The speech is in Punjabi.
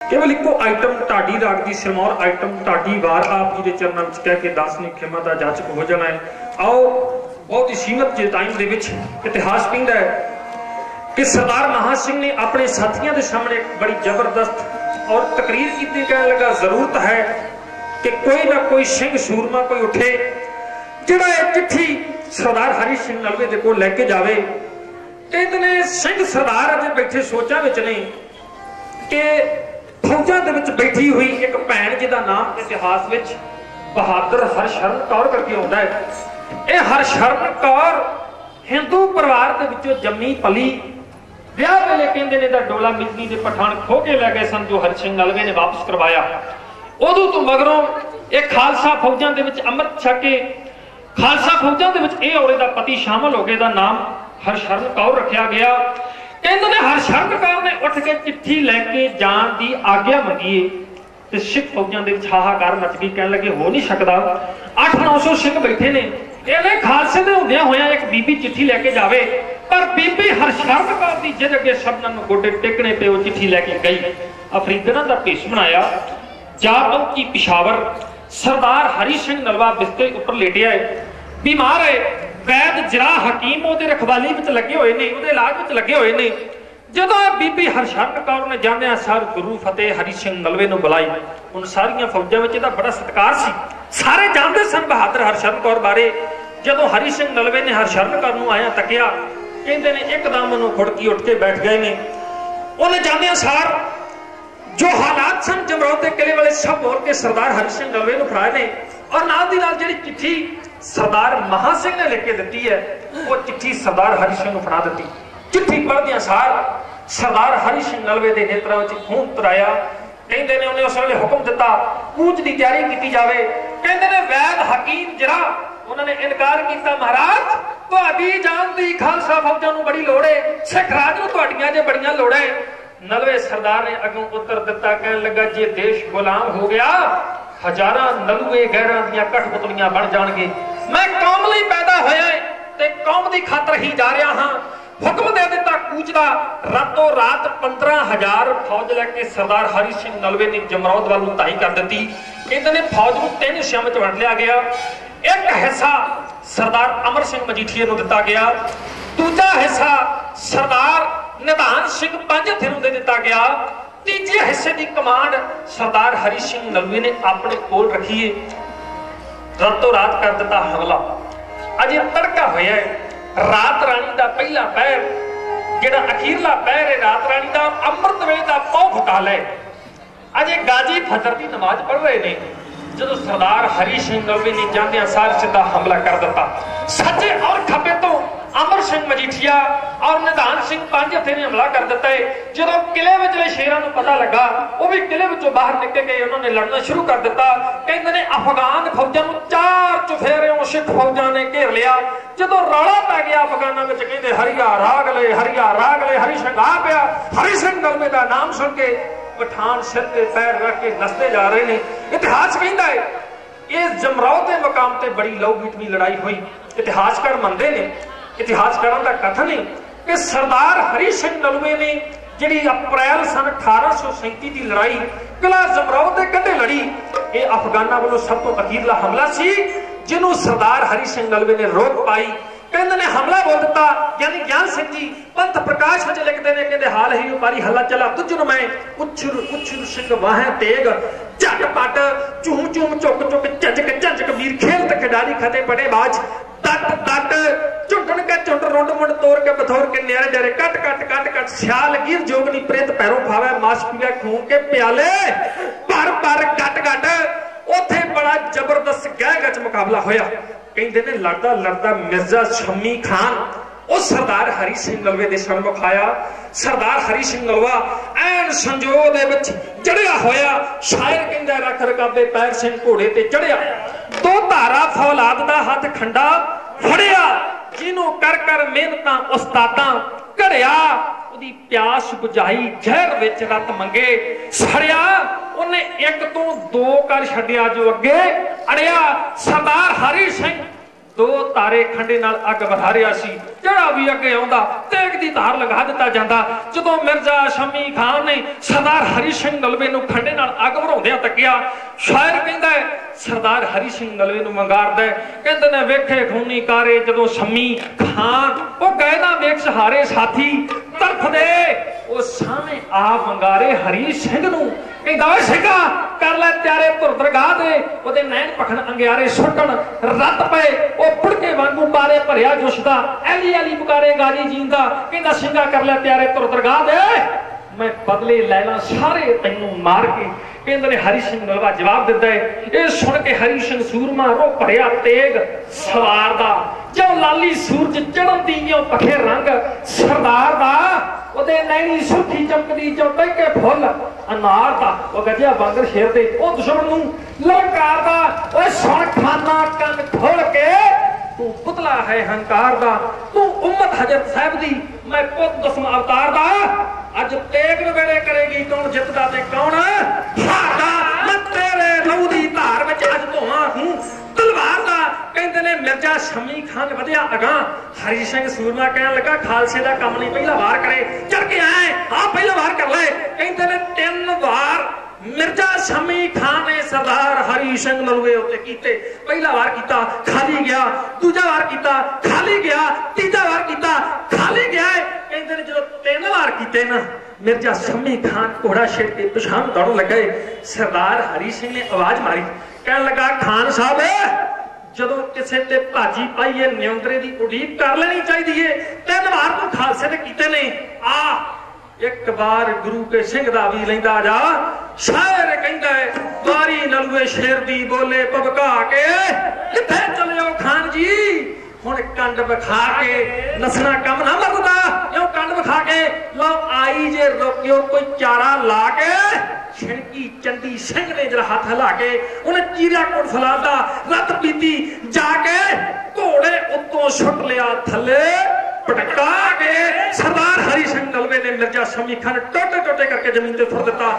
ਕੇਵਲ ਇੱਕੋ ਆਈਟਮ ਢਾਡੀ ਰਾਗ ਦੀ ਸਿਰਮੌਰ ਆਈਟਮ ਢਾਡੀ ਵਾਰ ਆਪ ਜੀ ਦੇ ਚਰਨਾਂ ਵਿੱਚ ਕਹਿ ਕੇ ਦਾਸਨੀ ਖਿਮਾ ਦਾ ਜਾਚਕ ਹੋ ਜਾਣਾ ਹੈ। ਆਓ, ਬਹੁਤ ਹੀ ਸੀਮਤ ਜੇ ਟਾਈਮ ਦੇ ਵਿੱਚ ਇਤਿਹਾਸ ਕਹਿੰਦਾ ਹੈ ਕਿ ਸਰਦਾਰ ਮਹਾ ਸਿੰਘ ਨੇ ਆਪਣੇ ਸਾਥੀਆਂ ਦੇ ਸਾਹਮਣੇ ਬੜੀ ਜ਼ਬਰਦਸਤ ਔਰ ਤਕਰੀਰ ਕੀਤੀ ਕਹਿਣ ਲੱਗਾ, ਜ਼ਰੂਰਤ ਹੈ ਕਿ ਕੋਈ ਨਾ ਕੋਈ ਸਿੰਘ ਸੂਰਮਾ ਕੋਈ ਉੱਠੇ, ਜਿਹੜਾ ਇਹ ਚਿੱਠੀ ਸਰਦਾਰ ਹਰੀ ਸਿੰਘ ਨਲਵੇ ਦੇ ਕੋਲ ਲੈ ਕੇ ਜਾਵੇ। ਇਹਦੇ ਨੇ ਸਿੰਘ ਸਰਦਾਰ ਅਜੇ ਬੈਠੇ ਸੋਚਾਂ ਵਿੱਚ ਨੇ ਕਿ ਫੌਜਾਂ ਦੇ ਵਿੱਚ ਬੈਠੀ ਹੋਈ ਇੱਕ ਭੈਣ ਜਿਹਦਾ ਨਾਮ ਇਤਿਹਾਸ ਵਿੱਚ ਬਹਾਦਰ ਹਰਸ਼ਰਨ ਕੌਰ ਕਰਕੇ ਆਉਂਦਾ ਹੈ। ਇਹ ਹਰਸ਼ਰਨ ਕੌਰ ਹਿੰਦੂ ਪਰਿਵਾਰ ਦੇ ਵਿੱਚੋਂ ਜੰਮੀ ਪਲੀ, ਵਿਆਹ ਵੇਲੇ ਕਹਿੰਦੇ ਨੇ ਦਾ ਡੋਲਾ ਮਿੱਟੀ ਦੇ ਪਠਾਨ ਖੋ ਕੇ ਲੈ ਗਏ ਸਨ, ਜੋ ਹਰ ਸਿੰਘ ਨਲਵੇ ਨੇ ਵਾਪਸ ਕਰਵਾਇਆ। ਉਦੋਂ ਤੋਂ ਮਗਰੋਂ ਇਹ ਖਾਲਸਾ ਫੌਜਾਂ ਦੇ ਵਿੱਚ ਅੰਮ੍ਰਿਤ ਛਕ ਕੇ ਖਾਲਸਾ ਫੌਜਾਂ ਦੇ ਵਿੱਚ ਇਹ ਔਰੇ ਦਾ ਪਤੀ ਸ਼ਾਮਲ ਹੋ ਗਏ ਦਾ ਨਾਮ ਹਰਸ਼ਰਨ ਕੌਰ ਰੱਖਿਆ ਗਿਆ। ਕਹਿੰਦੇ ਨੇ ਹਰਸ਼ਰਨ ਕੌਰ ਨੇ ਉੱਠ ਕੇ ਚਿੱਠੀ ਲੈ ਕੇ ਜਾਣ ਦੀ ਆਗਿਆ ਮੰਗੀਏ ਤੇ ਸਿੱਖ ਫੌਜਾਂ ਦੇ ਵਿੱਚ ਹਾਹਾਕਾਰ ਮਚ ਗਈ। ਕਹਿਣ ਲੱਗੇ, ਹੋ ਨਹੀਂ ਸਕਦਾ। 8-900 ਸਿੱਖ ਬੈਠੇ ਨੇ। ਇਹਨੇ ਖਾਲਸੇ ਦੇ ਹੁੰਦਿਆਂ ਹੋਇਆਂ ਇੱਕ ਬੀਬੀ ਚਿੱਠੀ ਲੈ ਕੇ ਜਾਵੇ, ਪਰ ਬੀਬੀ ਹਰਸ਼ਰਨ ਕੌਰ ਦੀ ਜਿੱਦ ਅੱਗੇ ਸ਼ਬਦਾਂ ਨੂੰ ਗੋਡੇ ਟੇਕਣੇ ਤੇ ਉਹ ਚਿੱਠੀ ਲੈ ਕੇ ਗਈ। ਅਫਰੀਦਨਾ ਦਾ ਪੇਸ਼ ਬਣਾਇਆ। ਜਾ ਪਹੁੰਚੀ ਪਿਸ਼ਾਵਰ। ਸਰਦਾਰ ਹਰੀ ਸਿੰਘ ਨਲਵਾ ਬਿਸਤਰੇ ਉੱਪਰ ਲੇਟਿਆ ਹੈ ਬਿਮਾਰ ਹੈ ਵੈਦ ਜਰਾ ਹਕੀਮ ਉਹਦੇ ਰਖਵਾਲੀ ਵਿੱਚ ਲੱਗੇ ਹੋਏ ਨੇ, ਉਹਦੇ ਇਲਾਜ ਵਿੱਚ ਲੱਗੇ ਹੋਏ ਨੇ। ਜਦੋਂ ਬੀਬੀ ਹਰਸ਼ਰਨ ਕੌਰ ਨੇ ਜਾਣਿਆ ਸਰ ਗੁਰੂ ਫਤਿਹ ਹਰੀ ਸਿੰਘ ਨਲਵੇ ਨੂੰ ਬੁਲਾਈ, ਹੁਣ ਸਾਰੀਆਂ ਫੌਜਾਂ ਵਿੱਚ ਇਹਦਾ ਬੜਾ ਸਤਿਕਾਰ ਸੀ। ਸਾਰੇ ਜਾਣਦੇ ਸਨ ਬਹਾਦਰ ਹਰਸ਼ਰਨ ਕੌਰ ਬਾਰੇ। ਜਦੋਂ ਹਰੀ ਸਿੰਘ ਨਲਵੇ ਨੇ ਹਰਸ਼ਰਨ ਕੌਰ ਨੂੰ ਆਇਆ ਤੱਕਿਆ, ਕਹਿੰਦੇ ਨੇ, ਇੱਕਦਮ ਉਹਨੂੰ ਖੁੜਕੀ ਉੱਠ ਕੇ ਬੈਠ ਗਏ ਨੇ। ਉਹਨੇ ਜਾਣਿਆ ਸਾਰ ਜੋ ਹਾਲਾਤ ਸਨ ਜਮਰੌਦ ਦੇ ਕਿਲੇ ਵਾਲੇ ਸਭ ਬੋਲ ਕੇ ਸਰਦਾਰ ਹਰੀ ਸਿੰਘ ਨਲਵੇ ਨੂੰ ਫੜਾਏ ਨੇ ਔਰ ਨਾਲ ਦੀ ਨਾਲ ਜਿਹੜੀ ਚਿੱਠੀ ਸਰਦਾਰ ਮਹਾ ਸਿੰਘ ਨੇ ਲਿਖ ਕੇ ਦਿੱਤੀ ਹੈ, ਉਹ ਚਿੱਠੀ ਸਰਦਾਰ ਹਰੀ ਸਿੰਘ ਨੂੰ ਫੜਾ ਦਿੱਤੀ। ਚਿੱਠੀ ਪੜ੍ਹਦਿਆਂ ਸਾਰ ਸਰਦਾਰ ਹਰੀ ਸਿੰਘ ਨਲਵੇ ਦੇ ਨੇਤਰਾਂ ਵਿੱਚ ਖੂਨ ਤਰਾਇਆ। ਕਹਿੰਦੇ ਨੇ ਉਹਨੇ ਉਸ ਵੇਲੇ ਹੁਕਮ ਦਿੱਤਾ ਕੂਚ ਦੀ ਤਿਆਰੀ ਕੀਤੀ ਜਾਵੇ। ਕਹਿੰਦੇ ਨੇ, ਵੈਦ ਹਕੀਮ ਜਰਾ, ਉਹਨਾਂ ਨੇ ਇਨਕਾਰ ਕੀਤਾ, ਮਹਾਰਾਜ, ਤੁਹਾਡੀ ਜਾਨ ਦੀ ਖਾਲਸਾ ਫੌਜਾਂ ਨੂੰ ਬੜੀ ਲੋੜ ਹੈ ਸਿੱਖ ਰਾਜ ਨੂੰ ਤੁਹਾਡੀਆਂ ਜੇ ਬੜੀਆਂ ਲੋੜਾਂ ਹੈ ਨਲਵੇ ਸਰਦਾਰ ਨੇ ਅਗੋਂ ਉੱਤਰ ਦਿੱਤਾ, ਕਹਿਣ ਲੱਗਾ, ਜੇ ਦੇਸ਼ ਗੁਲਾਮ ਹੋ ਗਿਆ ਹਜ਼ਾਰਾਂ ਨਲੂਏ ਗਹਿਰਾਂ ਦੀਆਂ ਕਠਪੁਤਲੀਆਂ ਬਣ ਜਾਣਗੇ। ਮੈਂ ਕੌਮ ਲਈ ਪੈਦਾ ਹੋਇਆ ਤੇ ਕੌਮ ਦੀ ਖਾਤਰ ਹੀ ਜਾ ਰਿਹਾ ਹਾਂ। ਹੁਕਮ ਦੇ ਦਿੱਤਾ ਕੂਚ ਰਾਤੋਂ ਰਾਤ 15000 ਫੌਜ ਲੈ ਕੇ ਸਰਦਾਰ ਹਰੀ ਸਿੰਘ ਨਲਵੇ ਨੇ ਜਮਰੌਦ ਵੱਲ ਨੂੰ ਤਾਈ ਕਰ ਦਿੱਤੀ। ਇਹਨਾਂ ਨੇ ਫੌਜ ਨੂੰ ਤਿੰਨ ਹਿੱਸਿਆਂ ਵਿੱਚ ਵੰਡ ਲਿਆ ਗਿਆ। ਇੱਕ ਹਿੱਸਾ ਸਰਦਾਰ ਅਮਰ ਸਿੰਘ ਮਜੀਠੀਏ ਨੂੰ ਦਿੱਤਾ ਗਿਆ। ਦੂਜਾ ਹਿੱਸਾ ਸਰਦਾਰ ਨਿਧਾਨ ਸਿੰਘ ਪੰਜਥੇ ਨੂੰ ਦੇ ਦਿੱਤਾ ਗਿਆ। ਤੀਜੇ ਹਿੱਸੇ ਦੀ ਕਮਾਂਡ ਸਰਦਾਰ ਹਰੀ ਸਿੰਘ ਨਲਵੇ ਨੇ ਆਪਣੇ ਕੋਲ ਰੱਖੀਏ ਰਾਤੋਂ ਰਾਤ ਕਰ ਦਿੱਤਾ ਹਮਲਾ। ਅਜੇ ਤੜਕਾ ਹੋਇਆ ਹੈ ਰਾਤ ਰਾਣੀ ਦਾ ਪਹਿਲਾ ਪਹਿਰ ਜਿਹੜਾ ਅਖੀਰਲਾ ਪਹਿਰ ਹੈ ਰਾਤ ਰਾਣੀ ਦਾ ਅੰਮ੍ਰਿਤ ਵੇਲੇ ਦਾ ਪੌ ਫੁਕਾਲ ਹੈ ਅਜੇ ਗਾਜੀ ਫਜਰ ਦੀ ਨਮਾਜ਼ ਪੜ੍ਹ ਰਹੇ ਨੇ। ਜਦੋਂ ਸਰਦਾਰ ਹਰੀ ਸਿੰਘ ਨਲਵੇ ਨੇ ਜਾਂਦਿਆਂ ਸਾਰ ਸਿੱਧਾ ਹਮਲਾ ਕਰ ਦਿੱਤਾ। ਸੱਜੇ ਔਰ ਖੱਬੇ ਤੋਂ ਅਮਰ ਸਿੰਘ ਮਜੀਠੀਆ ਔਰ ਸਿੰਘ ਪੰਜ ਹੱਥੇ ਨੇ ਹਮਲਾ ਕਰ ਦਿੱਤਾ ਹੈ ਜਦੋਂ ਕਿਲੇ ਵਿੱਚਲੇ ਸ਼ੇਰਾਂ ਨੂੰ ਪਤਾ ਲੱਗਾ, ਉਹ ਵੀ ਕਿਲੇ ਵਿੱਚੋਂ ਬਾਹਰ ਨਿਕਲ ਗਏ ਉਹਨਾਂ ਨੇ ਲੜਨਾ ਸ਼ੁਰੂ ਕਰ ਦਿੱਤਾ। ਕਹਿੰਦੇ ਨੇ, ਅਫਗਾਨ ਫੌਜਾਂ ਨੂੰ ਚਾਰ ਚੁਫੇਰਿਓਂ ਸਿੱਖ ਫੌਜਾਂ ਨੇ ਘੇਰ ਲਿਆ। ਜਦੋਂ ਰੌਲਾ ਪੈ ਗਿਆ ਅਫਗਾਨਾਂ ਵਿੱਚ, ਕਹਿੰਦੇ, ਹਰੀਆ ਰਾਗ ਲੈ, ਹਰੀਆ ਰਾਗ ਲੈ, ਹਰੀ ਸਿੰਘ ਆ ਪਿਆ। ਹਰੀ ਸਿੰਘ ਨਲਮੇ ਦਾ ਨਾਮ ਸੁਣ ਕੇ ਪਠਾਨ ਸਿਰ ਤੇ ਪੈਰ ਰੱਖ ਕੇ ਨਸਦੇ ਜਾ ਰਹੇ ਨੇ। ਇਤਿਹਾਸ ਕਹਿੰਦਾ ਹੈ ਇਹ ਜਮਰੌਦ ਦੇ ਮਕਾਮ ਤੇ ਬੜੀ ਲਹੂ ਮੀਟਵੀਂ ਲੜਾਈ ਹੋਈ। ਇਤਿਹਾਸਕਾਰ ਮੰਨਦੇ ਨੇ। ਇਤਿਹਾਸਕਾਰਾਂ ਦਾ ਕਥਨ ਹੈ ਕਿ ਸਰਦਾਰ ਹਰੀ ਸਿੰਘ ਨਲਵੇ ਨੇ ਜਿਹੜੀ ਅਪ੍ਰੈਲ ਸਨ 1837 ਦੀ ਲੜਾਈ ਕਿਲਾ ਜਮਰੌਦ ਦੇ ਕੰਢੇ ਲੜੀ, ਇਹ ਅਫਗਾਨਾਂ ਵੱਲੋਂ ਸਭ ਤੋਂ ਅਖੀਰਲਾ ਹਮਲਾ ਸੀ, ਜਿਹਨੂੰ ਸਰਦਾਰ ਹਰੀ ਸਿੰਘ ਨਲਵੇ ਨੇ ਰੋਕ ਪਾਈ। ਕਹਿੰਦੇ ਨੇ ਹਮਲਾ ਬੋਲ ਦਿੱਤਾ, ਯਾਨੀ ਗਿਆਨ ਸਿੰਘ ਜੀ, ਪੰਥ ਪ੍ਰਕਾਸ਼ ਵਿੱਚ ਲਿਖਦੇ ਨੇ, ਕਹਿੰਦੇ ਹਾਲ ਹੀ ਉਪਾਰੀ ਹੱਲਾ ਚਲਾ, ਤੁਝ ਨੂੰ ਮੈਂ ਉਛਰ ਉਛਰ ਸਿੰਘ ਵਾਹ ਤੇਗ। ਝਟ ਪਟ, ਝੂਮ ਝੂਮ, ਚੁੱਕ ਚੁੱਕ, ਝਜਕ ਝਜਕ ਵੀਰ ਖੇਲ ਤੇ ਖਿਡਾਰੀ ਖਤੇ ਬੜੇ ਬਾਜ। ਤੱਟ ਤੱਟ ਝੁੰਡਣ ਰੁੰਡ ਮੁੰਡ ਤੋੜ ਕੇ ਬਥੋਰ ਕੇ ਨਿਆਰੇ ਜਾਰੇ, ਕੱਟ ਕੱਟ ਕੱਟ ਕੱਟ, ਸਿਆਲ ਗੀਰ ਜੋਗਨੀ ਪ੍ਰੇਤ ਪੈਰੋਂ ਖਾਵੇ ਮਾਸ ਪੀਵੇ, ਖੂਨ ਕੇ ਪਿਆਲੇ। ਪਰ ਪਰ ਗੱਟ ਗੱਟ ਉੱਥੇ ਬੜਾ ਜ਼ਬਰਦਸਤ ਗਹਿ ਗੱਚ ਮੁਕਾਬਲਾ ਹੋਇਆ। ਕਹਿੰਦੇ ਨੇ, ਲੜਦਾ ਲੜਦਾ ਮਿਰਜ਼ਾ ਸ਼ਮੀ ਖਾਨ, ਉਹ ਸਰਦਾਰ ਹਰੀ ਸਿੰਘ ਨਲਵੇ ਦੇ ਸਨਮੁਖ ਆਇਆ। ਸਰਦਾਰ ਹਰੀ ਸਿੰਘ ਨਲਵਾ ਐਨ ਸੰਜੋਗ ਦੇ ਵਿੱਚ ਚੜਿਆ ਹੋਇਆ। ਸ਼ਾਇਰ ਕਹਿੰਦਾ, ਰੱਖ ਰਕਾਬੇ ਪੈਰ ਸਿੰਘ ਘੋੜੇ ਤੇ ਚੜਿਆ। ਦੋ ਧਾਰਾ ਫੌਲਾਦ ਦਾ ਹੱਥ ਖੰਡਾ ਫੜਿਆ। ਜਿਹਨੂੰ ਕਰ ਕਰ ਮਿਹਨਤਾਂ ਉਸਤਾਦਾਂ ਘੜਿਆ, ਉਹਦੀ ਪਿਆਸ ਬੁਝਾਈ, ਜ਼ਹਿਰ ਵਿੱਚ ਰਤ ਮੰਗੇ, ਸੜਿਆ, ਉਹਨੇ ਇੱਕ ਤੋਂ ਦੋ ਕਰ ਛੱਡਿਆ ਜੋ ਅੱਗੇ ਅੜਿਆ, ਸਰਦਾਰ ਹਰੀ ਸਿੰਘ ਦੋ ਤਾਰੇ ਖੰਡੇ ਨਾਲ ਅੱਗ ਵਧਾ ਸੀ। ਜਿਹੜਾ ਵੀ ਅੱਗੇ ਆਉਂਦਾ, ਤੇਗ ਦੀ ਧਾਰ ਲਗਾ ਦਿੱਤਾ ਜਾਂਦਾ। ਜਦੋਂ ਮਿਰਜ਼ਾ ਸ਼ਮੀ ਖਾਨ ਨੇ ਸਰਦਾਰ ਹਰੀ ਸਿੰਘ ਨਲਵੇ ਨੂੰ ਖੰਡੇ ਨਾਲ ਅੱਗ ਭਰਾਉਂਦਿਆਂ ਤੱਕਿਆ, ਸ਼ਾਇਰ ਕਹਿੰਦਾ ਸਰਦਾਰ ਹਰੀ ਸਿੰਘ ਨਲਵੇ ਨੂੰ ਮੰਗਾਰਦਾ ਕਹਿੰਦੇ ਨੇ, ਵੇਖੇ ਖੂਨੀ ਕਾਰੇ, ਜਦੋਂ ਸ਼ਮੀ ਖਾਨ, ਉਹ ਗਏ ਵੇਖ ਸਹਾਰੇ ਸਾਥੀ ਤਰਫਦੇ ਉਹ ਸਾਹਮਣੇ ਆ ਮੰਗਾਰੇ ਹਰੀ ਸਿੰਘ ਨੂੰ। ਕਹਿੰਦਾ ਓਏ ਸਿੰਘਾ ਕਰ ਲੈ ਤਿਆਰੇ ਧੁਰ ਦਰਗਾਹ ਦੇ। ਉਹਦੇ ਨੈਣ ਪਖਣ ਅੰਗਿਆਰੇ ਸੁੱਟਣ, ਰੱਤ ਪਏ, ਉਹ ਪੁੜਕੇ ਵਾਂਗੂ ਬਾਰੇ ਭਰਿਆ ਜੁਸ਼ਦਾ। Ally ally ਪੁਕਾਰੇ ਗਾਜੀ ਜੀਂਦਾ। ਕਹਿੰਦਾ, ਸਿੰਘਾ ਕਰ ਲੈ ਤਿਆਰੇ ਧੁਰ ਦਰਗਾਹ ਦੇ। ਮੈਂ ਬਦਲੇ ਲੈ ਲਾਂ ਸਾਰੇ ਤੈਨੂੰ ਮਾਰ ਕੇ। ਕਹਿੰਦੇ ਨੇ, ਹਰੀ ਸਿੰਘ ਨਲਵਾ ਜਵਾਬ ਦਿੰਦਾ ਹੈ ਇਹ ਸੁਣ ਕੇ ਹਰੀ ਸਿੰਘ ਸੂਰਮਾ ਰੋ ਭਰਿਆ ਤੇਗ ਸਵਾਰ ਦਾ। ਜੋ ਲਾਲੀ ਸੂਰਜ ਚੜਨ ਦੀ ਜਿਉ ਪਖੇ ਰੰਗ ਉਹਦੇ ਨੈਣੀ ਸੁੱਖੀ ਚਮਕਦੀ ਜੋ ਟੈਕੇ ਫੁੱਲ। ਅਨਾਰ ਦਾ, ਉਹ ਗੱਜਿਆ ਬਾਂਗਰ ਸ਼ੇਰ ਦੇ, ਉਹ ਦੁਸ਼ਮਣ ਨੂੰ ਲਲਕਾਰਦਾ ਓਏ ਸੁਣ ਖਾਨਾ ਕੰਨ ਖੋਲ ਕੇ ਤੂੰ ਪੁਤਲਾ ਹੈ ਹੰਕਾਰ ਦਾ, ਤੂੰ ਉਮਤ ਹਜਰਤ ਸਾਹਿਬ ਦੀ, ਮੈਂ ਪੁੱਤ ਦਸਮ ਅਵਤਾਰ ਦਾ। ਅੱਜ ਤੇਗ ਨਵੇੜੇ ਕਰੇਗੀ ਕੌਣ, ਜਿੱਤਦਾ ਤੇ ਕੌਣ? ਹਾਰਦਾ ਮੈਂ ਤੇਰੇ ਲਹੂ ਦੀ ਧਾਰ ਵਿੱਚ ਅੱਜ ਧੋਵਾਂ ਹੂੰ। ਮਿਰਜ਼ਾ ਸ਼ਮੀ ਖਾਨ ਵਧਿਆ ਅਗਾ ਹਰੀ ਸਿੰਘ ਸੂਰਮਾ ਕਹਿਣ ਲੱਗਾ, ਖਾਲਸੇ ਦਾ ਕੰਮ ਨਹੀਂ, ਪਹਿਲਾ ਵਾਰ ਕਰੇ। ਚੜ ਕੇ ਆਏ ਆ ਪਹਿਲਾ ਵਾਰ ਕਰ ਲੈ ਕਹਿੰਦੇ ਨੇ ਤਿੰਨ ਵਾਰ ਮਿਰਜ਼ਾ ਸ਼ਮੀ ਖਾਨ ਨੇ ਸਰਦਾਰ ਹਰੀ ਸਿੰਘ ਨਲਵੇ ਉੱਤੇ ਕੀਤੇ। ਪਹਿਲਾ ਵਾਰ ਕੀਤਾ, ਖਾਲੀ ਗਿਆ, ਦੂਜਾ ਵਾਰ ਕੀਤਾ, ਖਾਲੀ ਗਿਆ, ਤੀਜਾ ਵਾਰ ਕੀਤਾ, ਖਾਲੀ ਗਿਆ ਕਹਿੰਦੇ ਨੇ ਜਦੋਂ ਤਿੰਨ ਵਾਰ ਕੀਤੇ ਨਾ, ਮਿਰਜ਼ਾ ਸ਼ਮੀ ਖਾਨ ਘੋੜਾ ਛੇੜ ਕੇ ਪਿਛਾਂ ਨੂੰ ਦੌੜਨ ਲੱਗੇ ਸਰਦਾਰ ਹਰੀ ਸਿੰਘ ਨੇ ਆਵਾਜ਼ ਮਾਰੀ। ਕਹਿਣ ਲੱਗਾ, ਖਾਨ ਸਾਹਿਬ ਜਦੋਂ ਕਿਸੇ ਤੇ ਭਾਜੀ ਪਾਈਏ ਨਿਯੰਤਰੇ ਦੀ ਉਡੀਕ ਕਰ ਲੈਣੀ ਚਾਹੀਦੀ ਏ ਤਿੰਨ ਵਾਰ ਤੋਂ ਖਾਲਸੇ ਤੇ ਕੀਤੇ ਨੇ। ਆ, ਇੱਕ ਵਾਰ ਗੁਰੂ ਕੇ ਸਿੰਘ ਦਾ ਵੀ ਲੈਂਦਾ ਜਾ, ਸ਼ਾਇਰ ਕਹਿੰਦਾ ਹੈ ਵਾਰੀ ਨਲੂਏ ਸ਼ੇਰ ਦੀ ਬੋਲੇ ਪਬਕਾ ਕੇ, ਕਿੱਥੇ ਚਲਿਓ ਖਾਨ ਜੀ? ਹੁਣ ਕੰਡ ਵਿਖਾ ਕੇ ਨਸਣਾ ਕੰਮ ਨਾ ਮਰਦਾ। ਕਿਉਂ ਵਿਖਾ ਕੇ, ਲਓ ਆਈ ਜੇ ਰੋਕਿਓ ਕੋਈ ਚਾਰਾ ਲਾ ਕੇ ਛਿਣਕੀ ਚੰਦੀ ਸਿੰਘ ਨੇ ਜਿਹੜਾ ਹੱਥ ਹਿਲਾ ਕੇ, ਉਹਨੇ ਚੀਰਿਆ ਕੋਟ ਫਲਾਦਾ ਰੱਤ ਪੀਤੀ, ਜਾ ਕੇ ਘੋੜੇ ਉੱਤੋਂ ਛੁੱਟ ਲਿਆ ਥੱਲੇ ਪਟਕਾ ਕੇ ਸਰਦਾਰ ਹਰੀ ਸਿੰਘ ਨਲਵੇ ਨੇ ਮਿਰਜ਼ਾ ਸ਼ਮੀ ਖਾਨ ਟੋਟੇ ਟੋਟੇ ਕਰਕੇ ਜ਼ਮੀਨ ਤੇ ਸੁੱਟ ਦਿੱਤਾ।